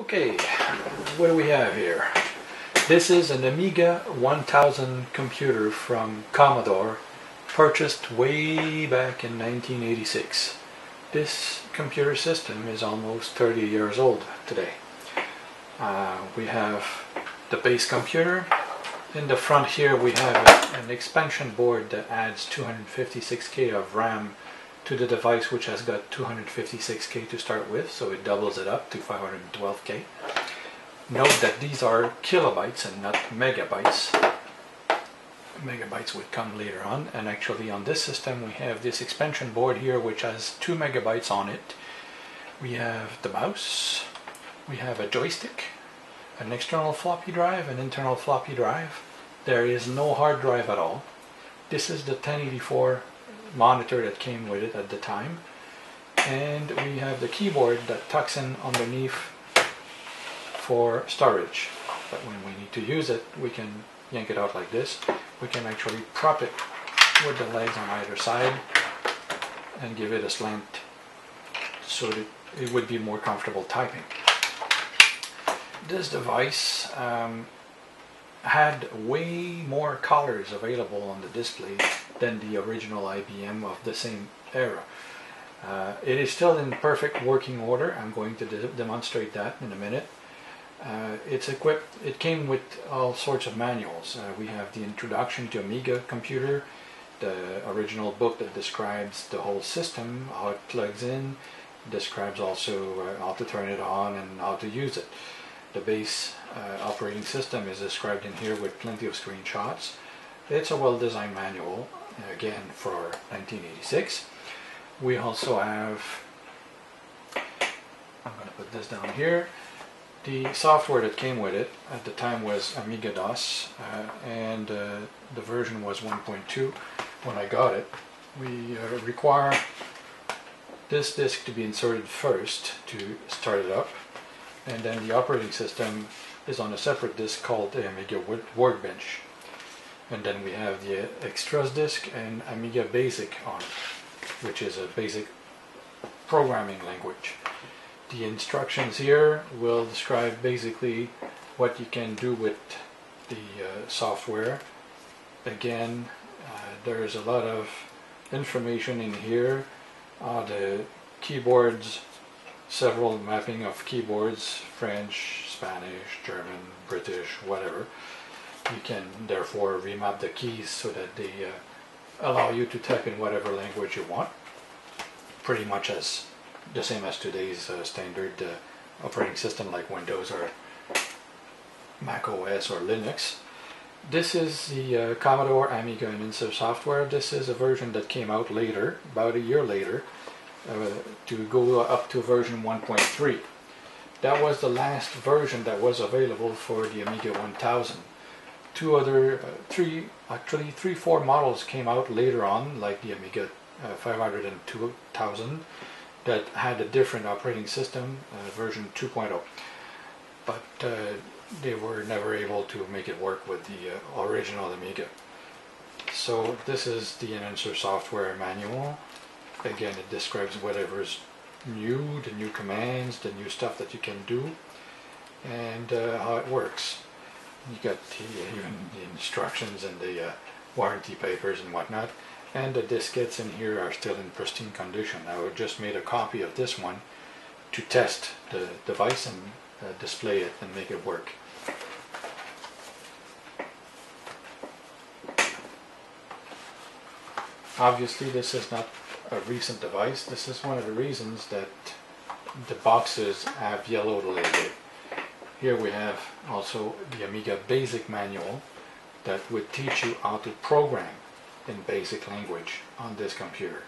Okay, what do we have here? This is an Amiga 1000 computer from Commodore, purchased way back in 1986. This computer system is almost 30 years old today. Uh, we have the base computer. In the front here we have an expansion board that adds 256k of RAM to the device which has got 256k to start with, so it doubles it up to 512k. Note that these are kilobytes and not megabytes. Megabytes would come later on, and actually on this system we have this expansion board here which has 2 megabytes on it. We have the mouse, we have a joystick, an external floppy drive, an internal floppy drive. There is no hard drive at all. This is the 1084 monitor that came with it at the time. And we have the keyboard that tucks in underneath for storage. But when we need to use it, we can yank it out like this. We can actually prop it with the legs on either side and give it a slant so that it would be more comfortable typing. This device um, had way more colors available on the display than the original IBM of the same era. Uh, it is still in perfect working order. I'm going to de demonstrate that in a minute. Uh, it's equipped, it came with all sorts of manuals. Uh, we have the introduction to Amiga computer, the original book that describes the whole system, how it plugs in, describes also uh, how to turn it on and how to use it. The base uh, operating system is described in here with plenty of screenshots. It's a well-designed manual again for 1986. We also have, I'm going to put this down here, the software that came with it at the time was Amiga DOS uh, and uh, the version was 1.2 when I got it. We uh, require this disk to be inserted first to start it up and then the operating system is on a separate disk called Amiga Workbench and then we have the extras disk and Amiga Basic on it, which is a basic programming language. The instructions here will describe basically what you can do with the uh, software. Again, uh, there is a lot of information in here. Uh, the keyboards, several mapping of keyboards, French, Spanish, German, British, whatever you can therefore remap the keys so that they uh, allow you to type in whatever language you want pretty much as the same as today's uh, standard uh, operating system like Windows or Mac OS or Linux. This is the uh, Commodore Amiga and Enhancer software. This is a version that came out later, about a year later, uh, to go up to version 1.3. That was the last version that was available for the Amiga 1000 two other, uh, three, actually three, four models came out later on, like the Amiga uh, 500 and 2000, that had a different operating system, uh, version 2.0. But uh, they were never able to make it work with the original Amiga. So this is the Enhancer software manual. Again, it describes whatever is new, the new commands, the new stuff that you can do, and uh, how it works you got the, the instructions and the uh, warranty papers and whatnot. And the diskettes in here are still in pristine condition. I just made a copy of this one to test the device and uh, display it and make it work. Obviously this is not a recent device. This is one of the reasons that the boxes have yellowed a little bit. Here we have also the Amiga Basic Manual that would teach you how to program in basic language on this computer.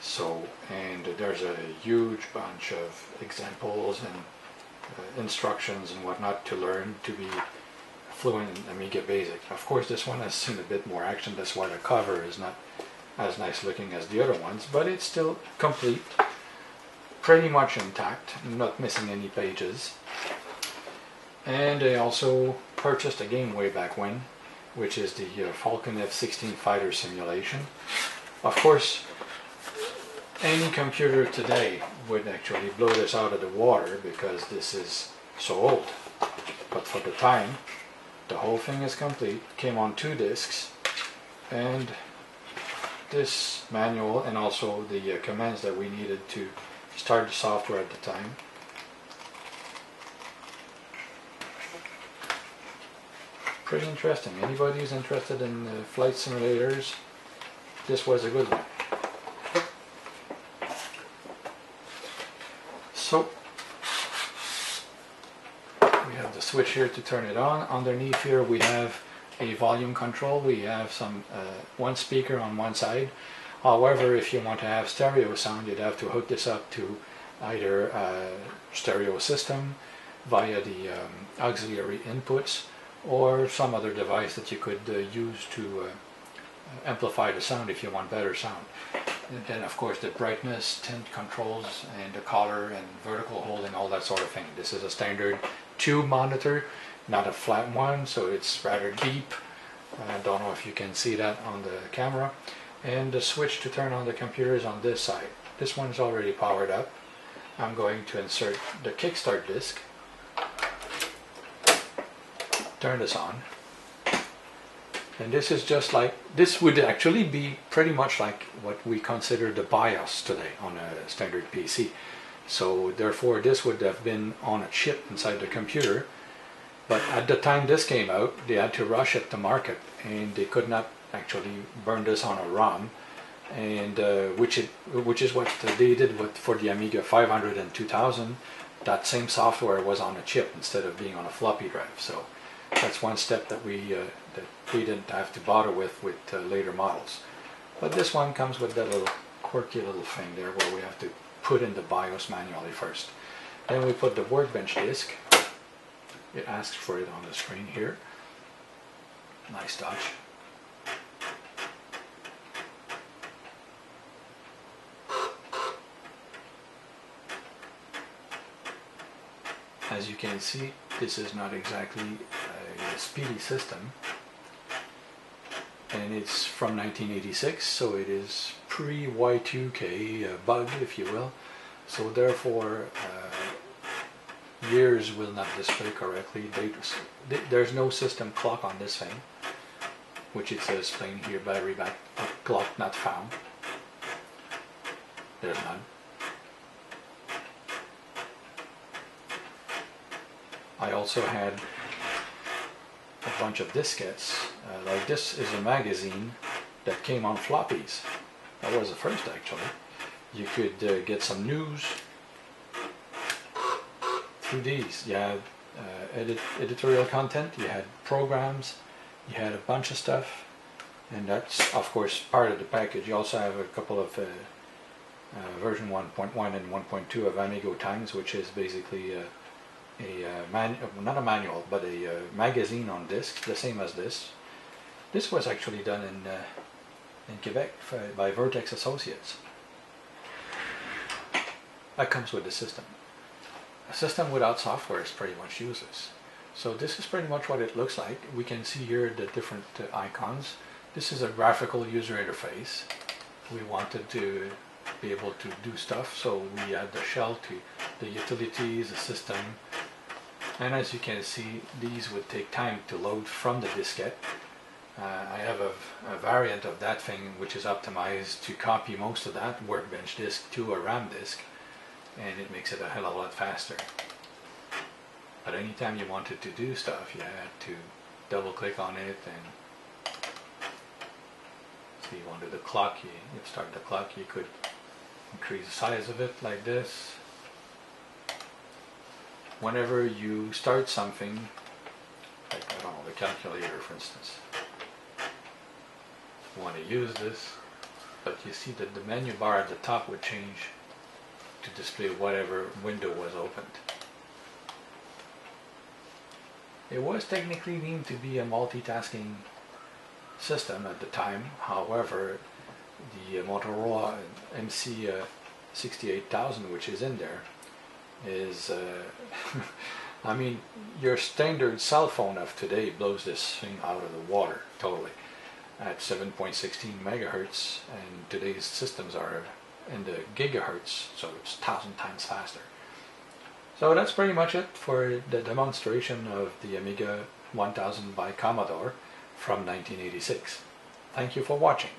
So, and there's a huge bunch of examples and uh, instructions and whatnot to learn to be fluent in Amiga Basic. Of course, this one has seen a bit more action, that's why the cover is not as nice looking as the other ones, but it's still complete, pretty much intact, not missing any pages. And I also purchased a game way back when, which is the uh, Falcon F-16 fighter simulation. Of course, any computer today would actually blow this out of the water because this is so old. But for the time, the whole thing is complete, came on two discs, and this manual and also the uh, commands that we needed to start the software at the time. Pretty interesting. Anybody who's interested in uh, flight simulators, this was a good one. So we have the switch here to turn it on. Underneath here we have a volume control. We have some uh, one speaker on one side. However, if you want to have stereo sound, you'd have to hook this up to either a stereo system via the um, auxiliary inputs or some other device that you could uh, use to uh, amplify the sound if you want better sound. And then of course the brightness, tint controls, and the color and vertical holding, all that sort of thing. This is a standard tube monitor, not a flat one, so it's rather deep. I don't know if you can see that on the camera. And the switch to turn on the computer is on this side. This one is already powered up. I'm going to insert the kickstart disc. Turn this on. And this is just like, this would actually be pretty much like what we consider the BIOS today on a standard PC. So therefore this would have been on a chip inside the computer. But at the time this came out, they had to rush it to market and they could not actually burn this on a ROM. And uh, which it, which is what they did with, for the Amiga 500 and 2000. That same software was on a chip instead of being on a floppy drive. So that's one step that we uh, that we didn't have to bother with with uh, later models. But this one comes with that little quirky little thing there where we have to put in the BIOS manually first. Then we put the workbench disk. It asks for it on the screen here. Nice touch. As you can see, this is not exactly a speedy system and it's from 1986 so it is pre Y2K uh, bug if you will so therefore uh, years will not display correctly they, there's no system clock on this thing which it says plain here battery back clock not found there's none I also had a bunch of diskettes. Uh, like this is a magazine that came on floppies. That was the first actually. You could uh, get some news through these. You had uh, edit editorial content, you had programs, you had a bunch of stuff, and that's of course part of the package. You also have a couple of uh, uh, version 1.1 and 1.2 of Amigo Times, which is basically uh, a uh, man, not a manual, but a uh, magazine on disc, the same as this. This was actually done in in Quebec by Vertex Associates. That comes with the system. A system without software is pretty much useless. So this is pretty much what it looks like. We can see here the different uh, icons. This is a graphical user interface. We wanted to be able to do stuff, so we add the shell to the utilities, the system, and as you can see these would take time to load from the diskette. Uh, I have a, a, variant of that thing which is optimized to copy most of that workbench disk to a RAM disk and it makes it a hell of a lot faster. But anytime you wanted to do stuff you had to double click on it and so you wanted the clock, you, you start the clock, you could increase the size of it like this whenever you start something, like I don't know, the calculator for instance, you want to use this, but you see that the menu bar at the top would change to display whatever window was opened. It was technically deemed to be a multitasking system at the time, however, the Motorola MC68000 uh, which is in there is, uh, I mean, your standard cell phone of today blows this thing out of the water totally at 7.16 megahertz, and today's systems are in the gigahertz, so it's thousand times faster. So that's pretty much it for the demonstration of the Amiga 1000 by Commodore from 1986. Thank you for watching.